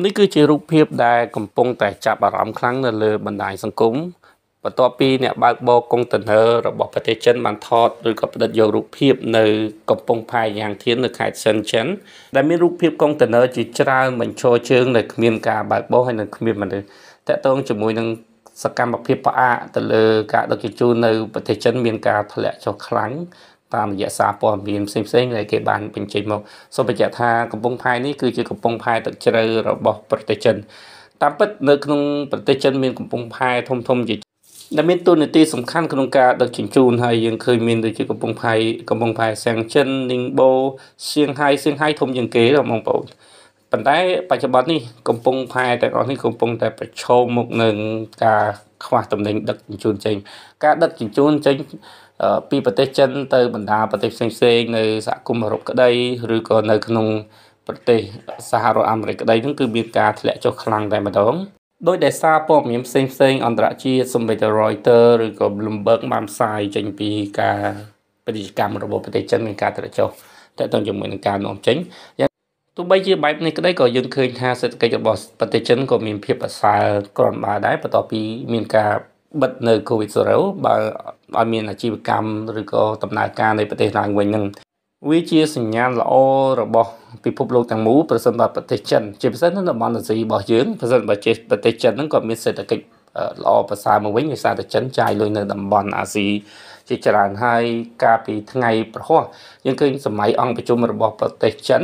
នេះគឺជារូបភាពដែលកំពុងតែចាប់អារម្មណ៍ខ្លាំងនៅលើបណ្ដាញសង្គមបន្ទាប់ពីអ្នកបើកបរកុងតឺន័ររបស់ប្រទេសចិនបានថតឬក៏ផ្តិតយករូបភាពនៅកំពង់ផែយ៉ាងធាននៅខេត្តសិនចិនដែលមានរូបភាពកុងតឺន័រជាច្រើនបញ្ឈរជើងដែលគ្មានការបើកបរហើយនិងគ្មានមនុស្សតកតងជាមួយនឹងសកម្មភាពផ្អាកទៅលើការដឹកជញ្ជូននៅប្រទេសចិនមានការធ្លាក់ចុះខ្លាំង តាមរយៈសារព័ត៌មានផ្សេងៗដែលគេបានបញ្ចេញមកសូមបញ្ជាក់ថាកំពង់ផែនេះគឺជាកំពង់ផែទឹកជ្រៅរបស់ប្រទេសចិនតាមពិតនៅក្នុងប្រទេសចិនមានកំពង់ផែធំធំជាដែលមានទូនាទីសំខាន់ក្នុងការដឹកជញ្ជូនហើយយើងឃើញមានដូចជាកំពង់ផែកំពង់ផែសៀងចិននីងបូសៀងហៃសៀងហៃធំជាងគេបងប្អូនប៉ុន្តែបច្ចុប្បន្ននេះកំពង់ផែទាំងអស់នេះកំពុងតែប្រឈមមុខនឹងការ ខ្វះតំណែងដឹកជញ្ជូនចេញ ការដឹកជញ្ជូនចេញពីប្រទេសចិនទៅបណ្ដាប្រទេសផ្សេងៗនៅសហគមន៍អឺរ៉ុបក្តីឬក៏នៅក្នុងប្រទេសសហរដ្ឋអាមេរិកក្តីហ្នឹងគឺមានការធ្លាក់ចុះខ្លាំងតែម្ដងដោយដែលសារព័ត៌មានផ្សេងផ្សេងអន្តរជាតិសម្រាប់ Reuters ឬក៏ Bloomberg បានផ្សាយចេញពីការពាណិជ្ជកម្មរបស់ប្រទេសចិនមានការធ្លាក់ចុះតើតើជាមួយនឹងការនាំចេញយ៉ាង ទោះបីជាបែបនេះក្តីក៏យើងឃើញថាសេដ្ឋកិច្ចរបស់ប្រទេសចិនក៏មានភាពប្រសើរគ្រាន់បើដែរបន្ទាប់ពីមានការបិទនៅ COVID-0 បើឲ្យមានអាជីវកម្មឬក៏ដំណើរការនៃប្រទេសឡើងវិញនឹងវាជាសញ្ញាណល្អរបស់ពិភពលោកទាំងមូលប្រសិនបើប្រទេសចិនជាពិសេសនៅតំបន់អាស៊ីរបស់យើងប្រសិនបើជាប្រទេសចិនហ្នឹងក៏មានសេដ្ឋកិច្ចល្អប្រសើរមកវិញដោយសារតែចិនចាយលុយនៅតំបន់អាស៊ី ជាច្រើនហើយកាលពីថ្ងៃប្រហោះយើងឃើញសម័យអង្គប្រជុំរបស់ប្រទេសចិន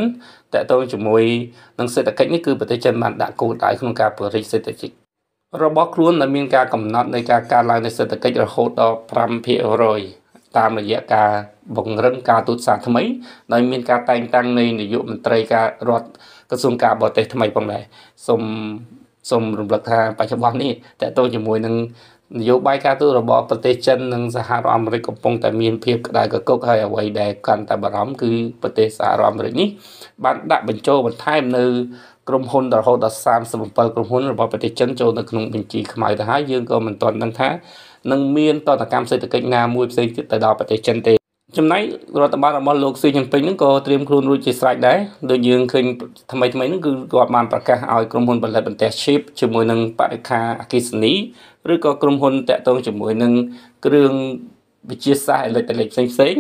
តកតងជាមួយនឹងសេដ្ឋកិច្ចនេះគឺប្រទេសចិនបានដាក់គោលដៅក្នុងការពង្រីកសេដ្ឋកិច្ចរបស់ខ្លួនដែលមានការកំណត់នៃការកើនឡើងនៃសេដ្ឋកិច្ចរហូតដល់5%តាមរយៈការបង្រឹងការទូតសារថ្មីដោយមានការតែងតាំងនៃនាយកមន្ត្រីការរដ្ឋក្រសួងការបរទេសថ្មីផងដែរសូមសូមរំលឹកថាបច្ចុប្បន្ននេះតើតើជាមួយនឹង នយោបាយការទូតរបស់ប្រទេសចិននិងសហរដ្ឋអាមេរិកកំពុងតែមានភាពក្តៅកគុកហើយអ្វីដែលកាន់តែបារម្ភគឺប្រទេសសហរដ្ឋអាមេរិកនេះបានដាក់បញ្ចូលបន្ថែមនៅក្រុមហ៊ុនរហូតដល់37ក្រុមហ៊ុនរបស់ប្រទេសចិនចូលនៅក្នុងបញ្ជីខ្មៅទៅហើយយើងក៏មិនទាន់ដឹងថានឹងមានតតកម្មសេដ្ឋកិច្ចណាមួយផ្សេងទៀតទៅដល់ប្រទេសចិនទេ ចំណែករដ្ឋបាលរបស់លោកស៊ីជីនពីងហ្នឹងក៏ត្រៀមខ្លួនរួចជាស្រេចដែរដូចយើងឃើញថ្មីថ្មីហ្នឹងគឺគាត់បានប្រកាសឲ្យក្រុមហ៊ុនផលិតបន្ទះ chip ជាមួយនឹងបរិខាអគិសនីឬក៏ក្រុមហ៊ុនតាក់ទងជាមួយនឹងគ្រឿងវិទ្យាសាស្ត្រអេឡិចផ្សេងផ្សេង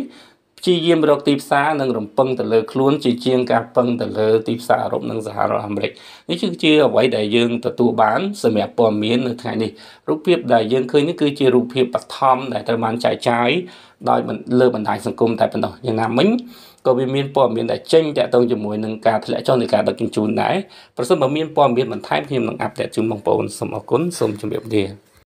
ព្យាយាមរកទីផ្សារនិងរំពឹងទៅលើខ្លួនជាជាងការពឹងទៅលើទីផ្សារអឺរ៉ុបនិងសហរដ្ឋអាមេរិកនេះគឺជាអ្វីដែលយើងទទួលបានសម្រាប់ព័ត៌មាននៅថ្ងៃនេះរូបភាពដែលយើងឃើញនេះគឺជារូបភាពបឋមដែលត្រូវបានចែកចាយដោយលើបណ្ដាញសង្គមតែប៉ុណ្ណោះយ៉ាងណាមិញក៏វាមានព័ត៌មានដែលចេញតាក់ទងជាមួយនឹងការធ្លាក់ចុះនៃការដឹកជញ្ជូនដែរប្រសិនបើមានព័ត៌មានបន្ថែមខ្ញុំនឹងអាប់ដេតជូនបងប្អូនសូមអរគុណសូមជម្រាបលា